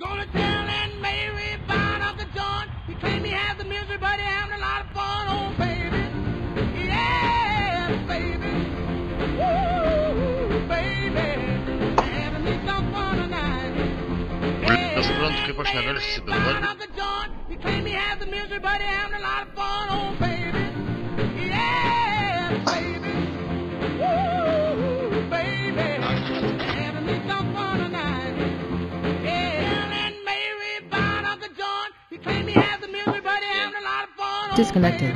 Gonna tell Aunt Mary about Uncle John. He claimed he had the misery, but he having a lot of fun. Oh, baby. Yeah, baby. Woo, baby. Having me some fun tonight. Tıkı başına böyle. Uncle John. He claimed he had the misery, but he having a lot of fun. Oh, baby. Yeah, baby. Disconnected.